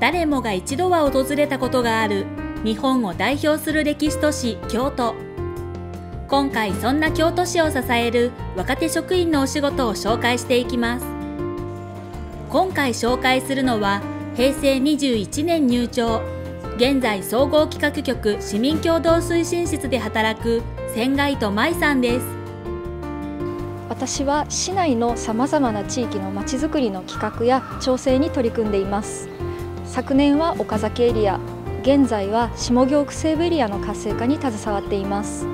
誰もが一度は訪れたことがある日本を代表する歴史都市京都。今回そんな京都市を支える若手職員のお仕事を紹介していきます。今回紹介するのは平成21年入庁現在総合企画局市民共同推進室で働く千賀糸舞さんです。私は市内のさまざまな地域のまちづくりの企画や調整に取り組んでいます。昨年は岡崎エリア現在は下京区西部エリアの活性化に携わっています。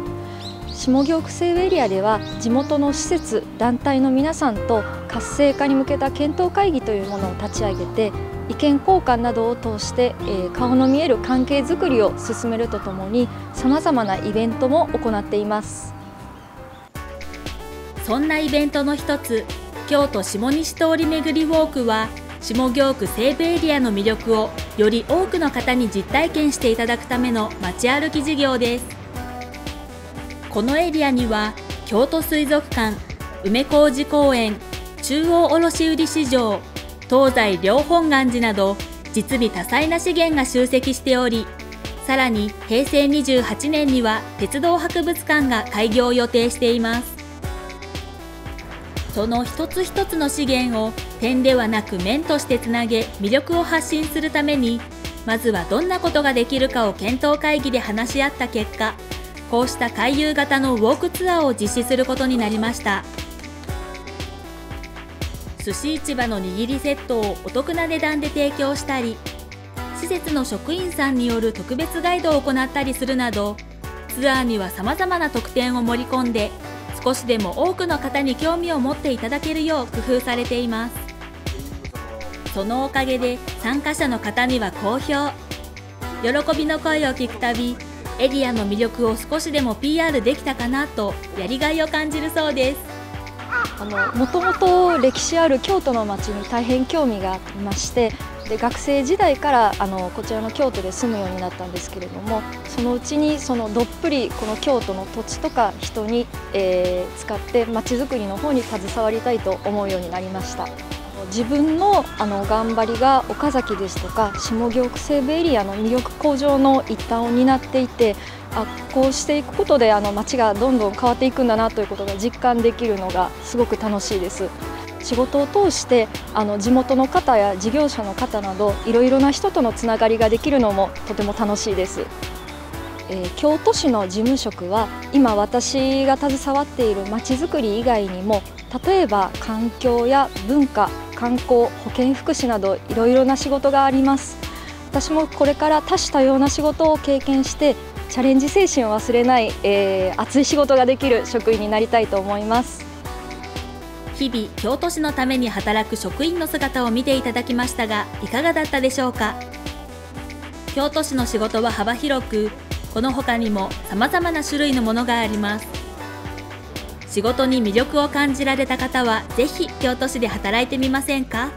下京区西部エリアでは地元の施設団体の皆さんと活性化に向けた検討会議というものを立ち上げて意見交換などを通して、えー、顔の見える関係づくりを進めるとともにさまざまなイベントも行っています。そんなイベントの一つ京都下西通り巡りウォークは下京区西部エリアの魅力をより多くの方に実体験していただくための街歩き事業です。このエリアには京都水族館梅小路公園中央卸売市場東西両本願寺など実に多彩な資源が集積しておりさらに平成28年には鉄道博物館が開業を予定しています。その一つ一つの資源を点ではなく面としてつなげ魅力を発信するためにまずはどんなことができるかを検討会議で話し合った結果こうした回遊型のウォークツアーを実施することになりました。寿司市場の握りセットをお得な値段で提供したり施設の職員さんによる特別ガイドを行ったりするなどツアーにはさまざまな特典を盛り込んで少しでも多くの方に興味を持っていただけるよう工夫されています。そのおかげで参加者の方には好評。喜びの声を聞くたびエリアの魅力を少しでも PR できたかなとやりがいを感じるそうです。あのもともと歴史ある京都の町に大変興味がありましてで学生時代からあのこちらの京都で住むようになったんですけれどもそのうちにそのどっぷりこの京都の土地とか人に、えー、使ってまちづくりの方に携わりたいと思うようになりました。自分のあの頑張りが岡崎ですとか下京区西部エリアの魅力向上の一端を担っていてあこうしていくことであの街がどんどん変わっていくんだなということが実感できるのがすごく楽しいです。仕事を通してあの地元の方や事業者の方などいろいろな人とのつながりができるのもとても楽しいです。えー、京都市の事務職は今私が携わっているまちづくり以外にも例えば環境や文化観光保健福祉などいろいろな仕事があります。私もこれから多種多様な仕事を経験してチャレンジ精神を忘れない、えー、熱い仕事ができる職員になりたいと思います。日々京都市のために働く職員の姿を見ていただきましたがいかがだったでしょうか？京都市の仕事は幅広くこの他にも様々な種類のものがあります。仕事に魅力を感じられた方はぜひ京都市で働いてみませんか？